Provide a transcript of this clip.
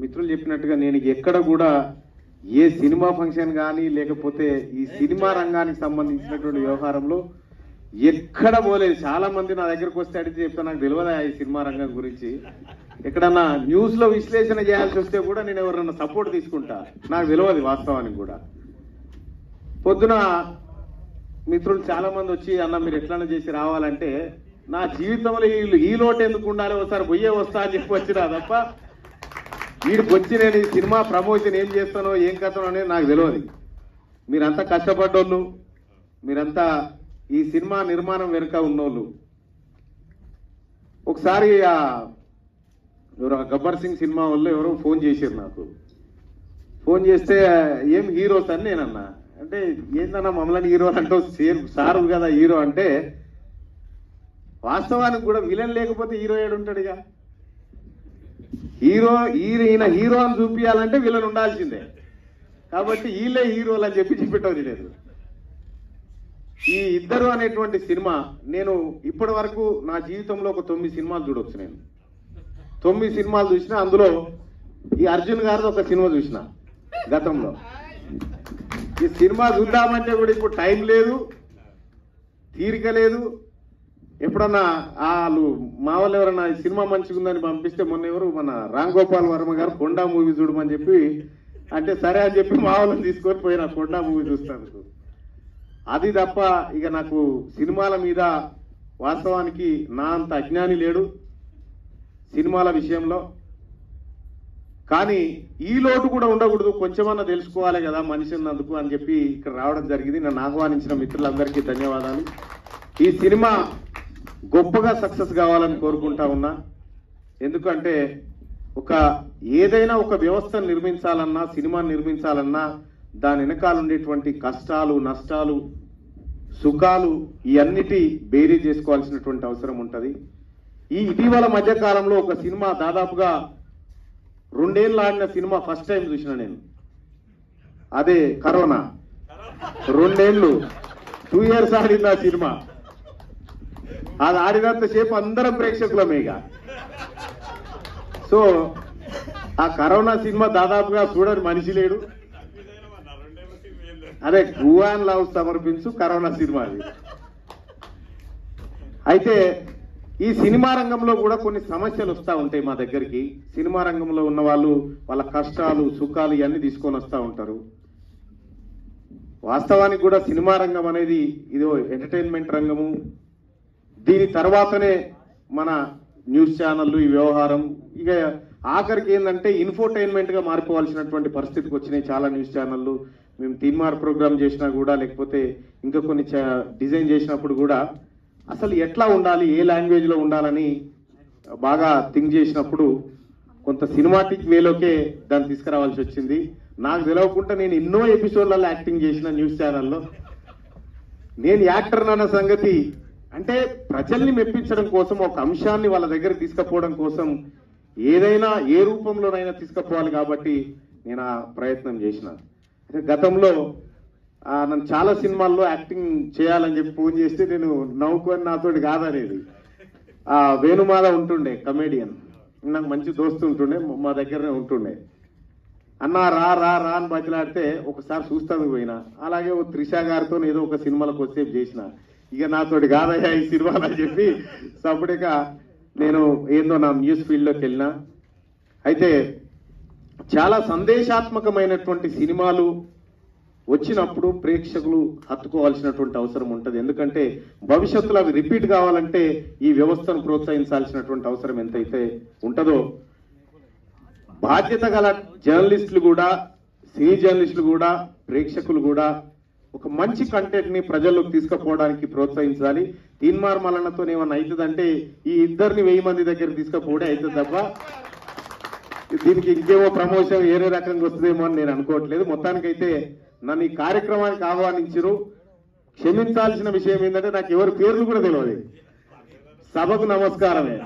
మిత్రులు చెప్పినట్టుగా నేను ఎక్కడ కూడా ఏ సినిమా ఫంక్షన్ కానీ లేకపోతే ఈ సినిమా రంగానికి సంబంధించినటువంటి వ్యవహారంలో ఎక్కడ పోలేదు. చాలా మంది నా దగ్గరకు వస్తే అడిగితే చెప్తా నాకు తెలియదా ఈ సినిమా రంగం గురించి? ఎక్కడన్నా న్యూస్లో విశ్లేషణ చేయాల్సి వస్తే కూడా నేను ఎవరన్నా సపోర్ట్ తీసుకుంటా. నాకు తెలియదు వాస్తవానికి కూడా. పొద్దున మిత్రులు చాలా మంది వచ్చి అన్న మీరు ఎట్లన్నా చేసి రావాలంటే నా జీవితంలో ఈ లోటు ఎందుకు ఉండాలి? ఒకసారి పోయే వస్తా అని చెప్పి వచ్చినా తప్ప వీడికి వచ్చి నేను ఈ సినిమా ప్రమోషన్ ఏం చేస్తానో ఏం కథనో అనేది నాకు తెలియదు. మీరంతా కష్టపడ్డోళ్ళు మీరంతా ఈ సినిమా నిర్మాణం వెనుక ఉన్నోళ్ళు. ఒకసారి ఎవరో గబ్బర్ సింగ్ సినిమా వాళ్ళు ఎవరో ఫోన్ చేశారు నాకు. ఫోన్ చేస్తే ఏం హీరోస్ అని నేనన్నా? అంటే ఏందన్నా మమ్మల్ని హీరో అంటే సేర్ సారు కదా హీరో అంటే వాస్తవానికి కూడా విలన్ లేకపోతే హీరో ఏడు ఉంటాడు ఇక హీరో ఈయన హీరో అని చూపించాలంటే వీళ్ళని ఉండాల్సిందే. కాబట్టి వీళ్ళే హీరోలు అని చెప్పి చెప్పేటది లేదు. ఈ ఇద్దరు అనేటువంటి సినిమా నేను ఇప్పటి వరకు నా జీవితంలో ఒక తొమ్మిది సినిమాలు చూడొచ్చు నేను. తొమ్మిది సినిమాలు చూసిన అందులో ఈ అర్జున్ గారిది ఒక సినిమా చూసిన గతంలో. ఈ సినిమా చూద్దామంటే కూడా ఇప్పుడు టైం లేదు తీరిక లేదు. ఎప్పుడన్నా వాళ్ళు మా వాళ్ళు ఎవరన్నా సినిమా మంచిగా ఉందని పంపిస్తే మొన్న ఎవరు? మన రామ్ గోపాల్ వర్మ గారు కొండా మూవీ చూడమని చెప్పి అంటే సరే అని చెప్పి మా వాళ్ళని తీసుకొని పోయినా కొండా మూవీ చూస్తాను. అది తప్ప ఇక నాకు సినిమాల మీద వాస్తవానికి నా అంత అజ్ఞాని లేడు సినిమాల విషయంలో. కానీ ఈ లోటు కూడా ఉండకూడదు కొంచెమన్నా తెలుసుకోవాలి కదా మనిషి అందుకు అని చెప్పి ఇక్కడ రావడం జరిగింది. నన్ను ఆహ్వానించిన మిత్రులందరికీ ధన్యవాదాలు. ఈ సినిమా గొప్పగా సక్సెస్ కావాలని కోరుకుంటా ఉన్నా. ఎందుకంటే ఒక ఏదైనా ఒక వ్యవస్థను నిర్మించాలన్నా సినిమాని నిర్మించాలన్నా దాని వెనకాల ఉండేటువంటి కష్టాలు నష్టాలు సుఖాలు ఇవన్నిటి బేరీ చేసుకోవాల్సినటువంటి అవసరం ఉంటుంది. ఈ ఇటీవల మధ్యకాలంలో ఒక సినిమా దాదాపుగా రెండేళ్ళు ఆడిన సినిమా ఫస్ట్ టైం చూసిన నేను. అదే కరోనా. రెండేళ్ళు టూ ఇయర్స్ ఆడింది ఆ సినిమా. అది ఆడినంత సేపు అందరం ప్రేక్షకులమే ఇక. సో ఆ కరోనా సినిమా దాదాపుగా చూడని మనిషి లేడు. అదే గువాన్ లవ్ సమర్పించు కరోనా సినిమా అది. అయితే ఈ సినిమా రంగంలో కూడా కొన్ని సమస్యలు వస్తూ ఉంటాయి మా దగ్గరికి. సినిమా రంగంలో ఉన్న వాళ్ళు వాళ్ళ కష్టాలు సుఖాలు ఇవన్నీ తీసుకొని వస్తూ ఉంటారు. వాస్తవానికి కూడా సినిమా రంగం అనేది ఇదో ఎంటర్టైన్మెంట్ రంగము దీని తర్వాతనే మన న్యూస్ ఛానళ్ళు ఈ వ్యవహారం. ఇక ఆఖరికి ఏంటంటే ఇన్ఫోటైన్మెంట్గా మారిపోవాల్సినటువంటి పరిస్థితికి వచ్చినాయి చాలా న్యూస్ ఛానళ్ళు. మేము తీన్మార్ ప్రోగ్రామ్ చేసినా కూడా లేకపోతే ఇంకా కొన్ని చ- డిజైన్ చేసినప్పుడు కూడా అసలు ఎట్లా ఉండాలి ఏ లాంగ్వేజ్లో ఉండాలని బాగా థింక్ చేసినప్పుడు కొంత సినిమాటిక్ వేలోకే దాన్ని తీసుకురావాల్సి వచ్చింది. నాకు తెలియకుండా నేను ఎన్నో ఎపిసోడ్లలో యాక్టింగ్ చేసిన న్యూస్ ఛానల్లో. నేను యాక్టర్ అన్న సంగతి అంటే ప్రజల్ని మెప్పించడం కోసం ఒక అంశాన్ని వాళ్ళ దగ్గర తీసుకుపోవడం కోసం ఏదైనా ఏ రూపంలోనైనా తీసుకుపోవాలి కాబట్టి నేను ఆ ప్రయత్నం చేసిన. అయితే గతంలో నన్ను చాలా సినిమాల్లో యాక్టింగ్ చేయాలని చెప్పి ఫోన్ చేస్తే నేను నవ్వుకొని నాతోటి కాదనేది. ఆ వేణుమాల ఉంటుండే కమేడియన్. నాకు మంచి దోస్తు ఉంటుండే మా దగ్గరనే ఉంటుండే. అన్న రా రా రా అని బతిలాడితే ఒకసారి చూస్తాను పోయినా. అలాగే ఓ త్రిష గారితో ఏదో ఒక సినిమాలకు కొద్దిసేపు చేసిన. ఇక నాతోటి కాదయ్యా ఈ సినిమాలు అని చెప్పి సప్పుడిక నేను ఏందో నా న్యూస్ ఫీల్డ్లోకి వెళ్ళినా. అయితే చాలా సందేశాత్మకమైనటువంటి సినిమాలు వచ్చినప్పుడు ప్రేక్షకులు హత్తుకోవాల్సినటువంటి అవసరం ఉంటుంది. ఎందుకంటే భవిష్యత్తులో అవి రిపీట్ కావాలంటే ఈ వ్యవస్థను ప్రోత్సహించాల్సినటువంటి అవసరం ఎంతైతే ఉంటుందో. బాధ్యత గల జర్నలిస్టులు కూడా సినీ జర్నలిస్టులు కూడా ప్రేక్షకులు కూడా ఒక మంచి కంటెంట్ని ప్రజల్లోకి తీసుకుపోవడానికి ప్రోత్సహించాలి. తీన్మార్ మలనతో ఏమన్నా అవుతుందంటే ఈ ఇద్దరిని వెయ్యి మంది దగ్గర తీసుకుపోవడే అవుతుంది తప్ప దీనికి ఇంకేమో ప్రమోషన్ వేరే రకంగా వస్తుందేమో అని నేను అనుకోవట్లేదు. మొత్తానికైతే నన్ను ఈ కార్యక్రమానికి ఆహ్వానించరు. క్షమించాల్సిన విషయం ఏంటంటే నాకు ఎవరి పేర్లు కూడా తెలియదు సభకు నమస్కారమే.